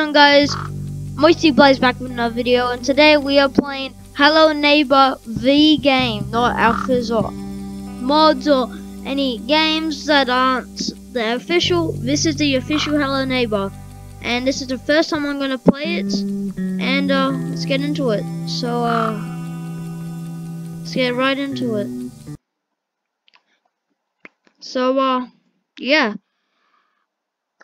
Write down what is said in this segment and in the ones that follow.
on guys? Moisty Blaze back with another video and today we are playing Hello Neighbor V game, not alphas or mods or any games that aren't the official. This is the official Hello Neighbor and this is the first time I'm gonna play it and uh, let's get into it. So uh, let's get right into it. So uh, yeah.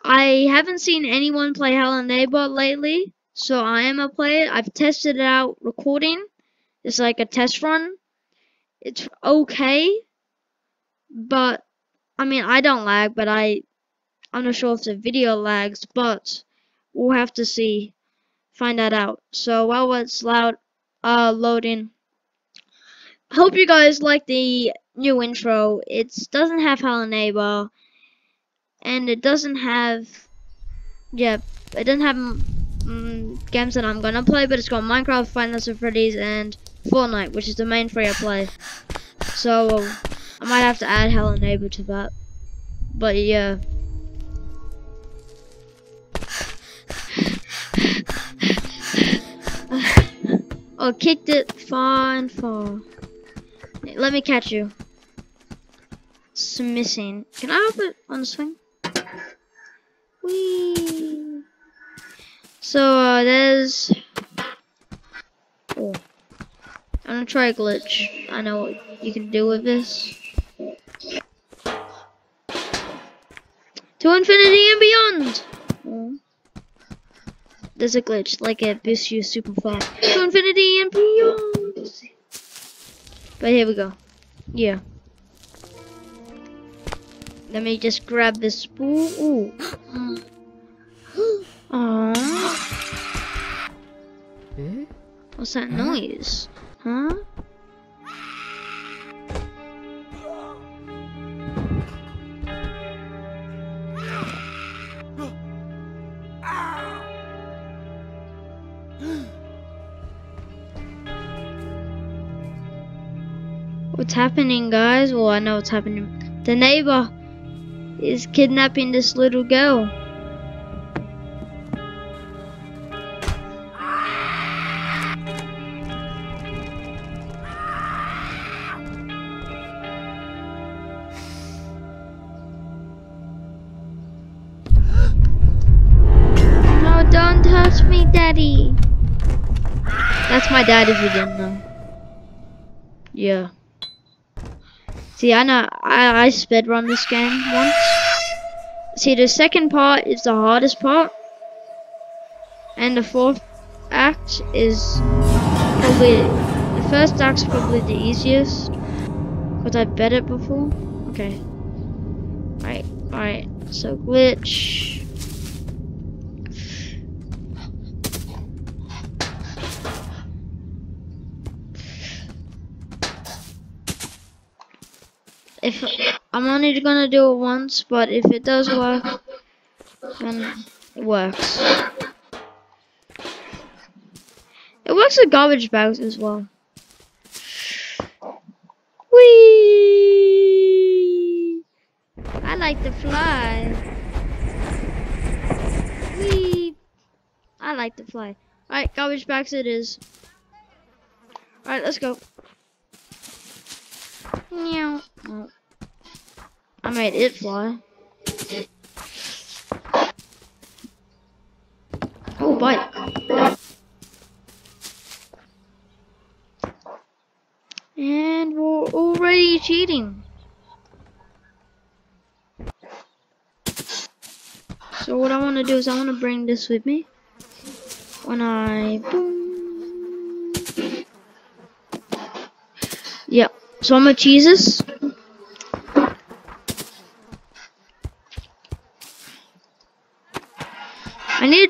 I haven't seen anyone play Hello Neighbor lately, so I am a player. I've tested it out recording. It's like a test run. It's okay, but I mean I don't lag, but I I'm not sure if the video lags, but we'll have to see, find that out. So while it's loud, uh, loading. Hope you guys like the new intro. It doesn't have Hello Neighbor and it doesn't have yeah it doesn't have um, games that I'm gonna play but it's got Minecraft, Nights at Freddy's and Fortnite which is the main free I play so I might have to add Hello Neighbor to that but yeah Oh, kicked it far and far. Let me catch you. It's missing. Can I help it on the swing? Whee! So, uh, there's... Oh. I'm gonna try a glitch. I know what you can do with this. To infinity and beyond! There's a glitch, like it boosts you super far. To infinity and beyond! But here we go. Yeah. Let me just grab this spool. Ooh. Aww. Eh? What's that noise? Huh? What's happening, guys? Well, I know what's happening. The neighbor is kidnapping this little girl. No, don't touch me, Daddy. That's my dad if you didn't know. Yeah. See, I know, I, I sped run this game once. See, the second part is the hardest part. And the fourth act is probably, the first act's probably the easiest. Because I bet it before. Okay. Alright, alright. So, glitch. If I'm only gonna do it once, but if it does work, then it works. It works with garbage bags as well. Whee! I like to fly. Whee! I like to fly. Alright, garbage bags it is. Alright, let's go. Meow. Oh. I made it fly. Oh, bite. And we're already cheating. So what I want to do is I want to bring this with me. When I boom. Yep. So I'm this. Need to cheese it.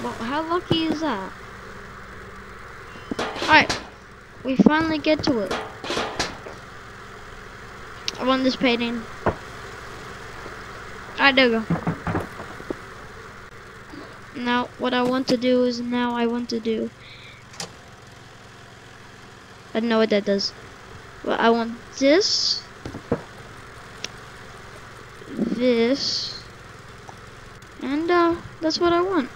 Well, how lucky is that? Alright, we finally get to it. I want this painting. Alright, there we go. Now, what I want to do is now I want to do. I don't know what that does. Well, I want this. This. And, uh, that's what I want.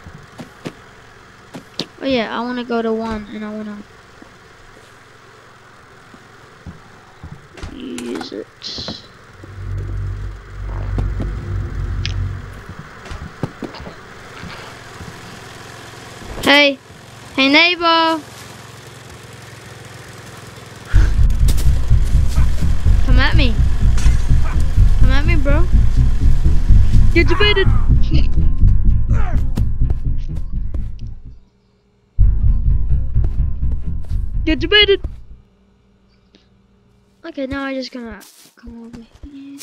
Oh yeah, I want to go to one and I want to use it. Hey, hey neighbor. Come at me. Come at me, bro. Get debated. Get debated. Okay, now I'm just gonna come over here.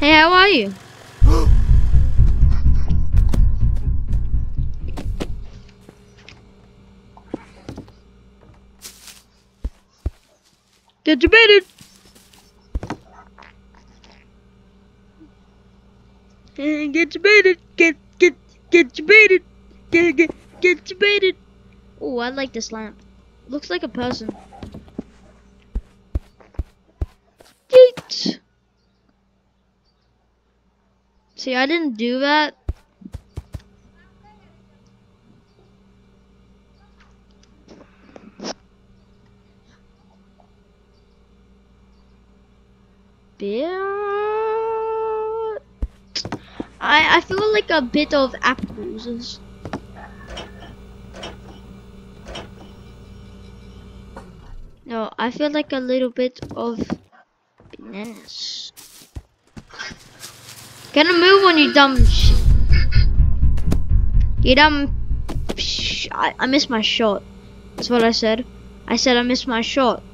Hey, how are you? Get debated. Get debated. Get get debated. Get get get debated. Oh, I like this lamp. Looks like a person. Yeet. See, I didn't do that. Bit. I I feel like a bit of apple bruises. No, I feel like a little bit of bananas. Gonna move on you dumb sh You dumb sh I, I missed my shot. That's what I said. I said I missed my shot.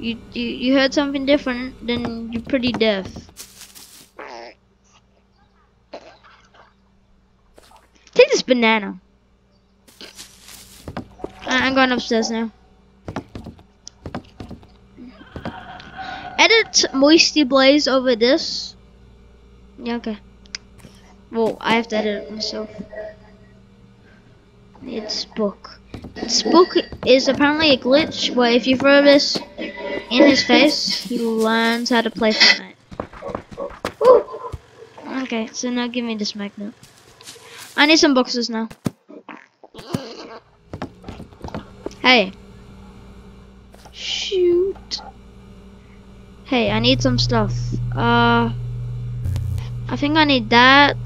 You, you, you heard something different, then you're pretty deaf. Take this banana. I'm going upstairs now. Edit Moisty Blaze over this. Yeah, okay. Well, I have to edit it myself. It's book. This book is apparently a glitch where if you throw this in his face, he learns how to play Fortnite. Woo! Okay, so now give me this magnet. I need some boxes now. Hey. Shoot. Hey, I need some stuff. Uh, I think I need that.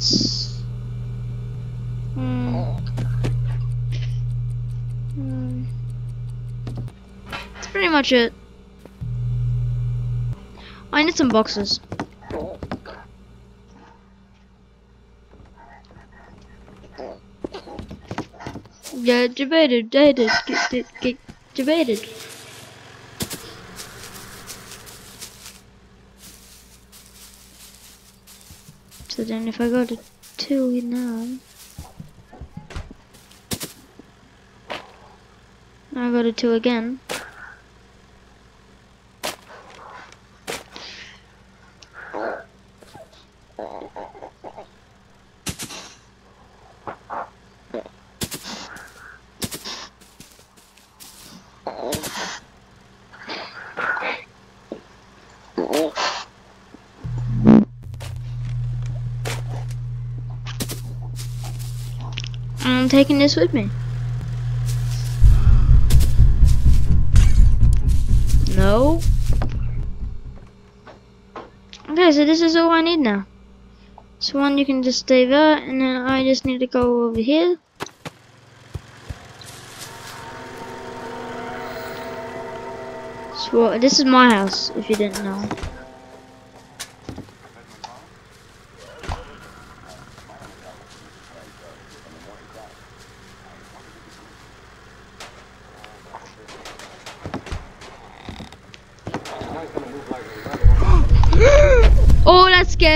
Hmm. Hmm. That's pretty much it. I need some boxes. Get debated, get, get, get debated. So then if I go to two now, I go to two again. Taking this with me. No. Okay, so this is all I need now. So one you can just stay there, and then I just need to go over here. So this is my house, if you didn't know.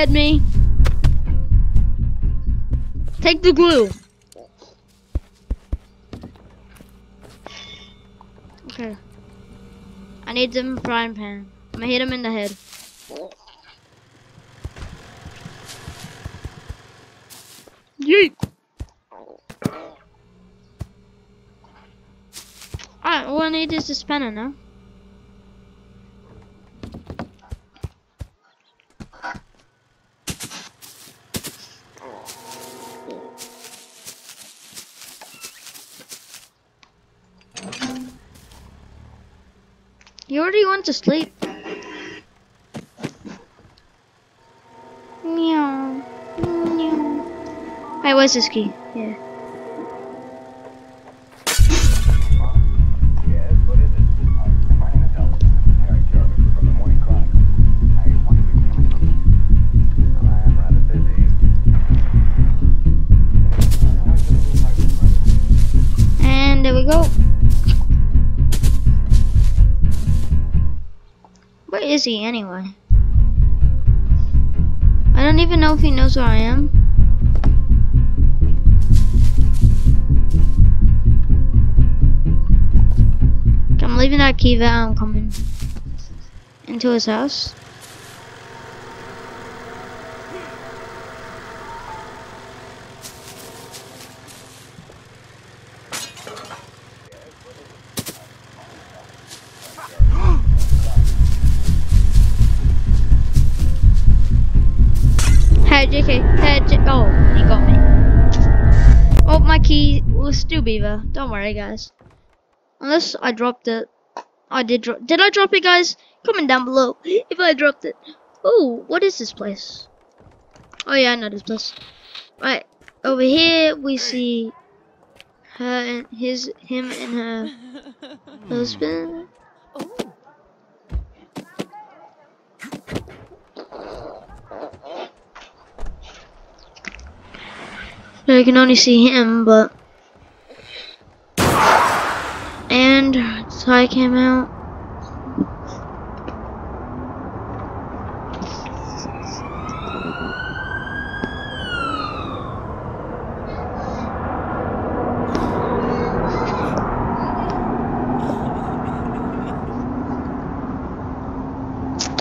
Scared me. Take the glue. Okay. I need them frying pan. I'm gonna hit him in the head. Yeet! Alright, all I need is the spanner now. You already went to sleep. Meow. Meow. Hey, where's this key? Yeah. There we it? Is he anyway? I don't even know if he knows where I am. I'm leaving that key there. I'm coming into his house. Hey, JK. Hey, J oh, he got me. Oh, my key was still be there. Don't worry, guys. Unless I dropped it. I did drop. Did I drop it, guys? Comment down below if I dropped it. Oh, what is this place? Oh yeah, I know this place. Right over here, we see her and his, him and her husband. Oh. So I can only see him, but and Ty came out.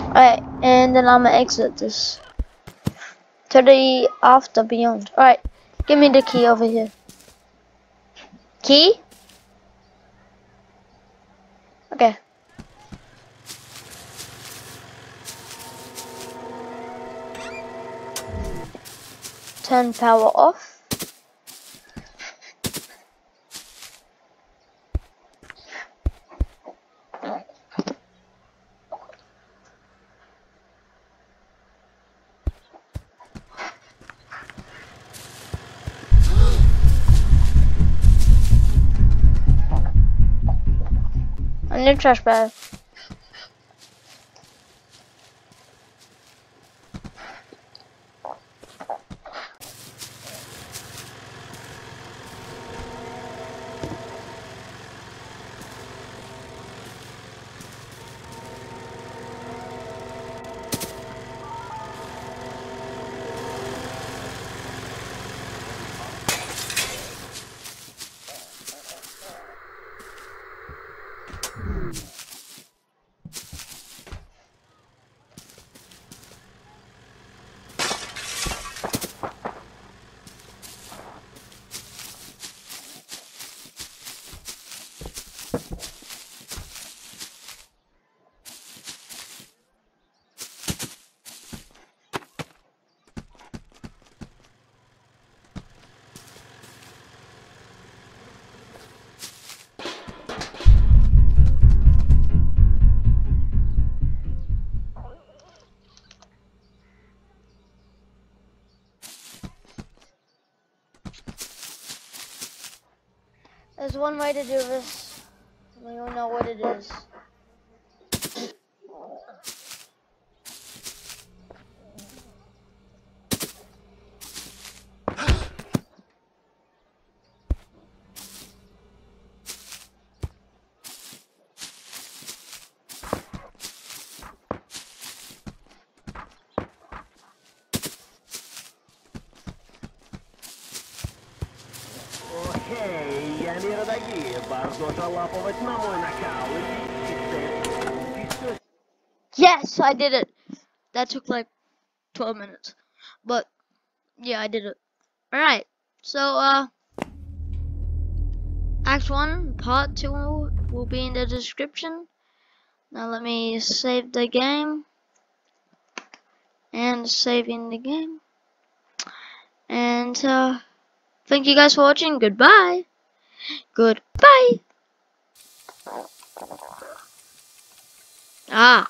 Alright, and then I'm gonna exit this to the after beyond. Alright, give me the key over here. Key? Okay. Turn power off. I the trash bag. one way to do this. We all know what it is. Oh, okay. я не родаги. Bardzo żałować na mój nakał. Yes, I did it. That took like 12 minutes. But yeah, I did it. Alright. So uh Act 1, Part 2 will be in the description. Now let me save the game. And saving the game. And uh thank you guys for watching. Goodbye. Goodbye. Ah.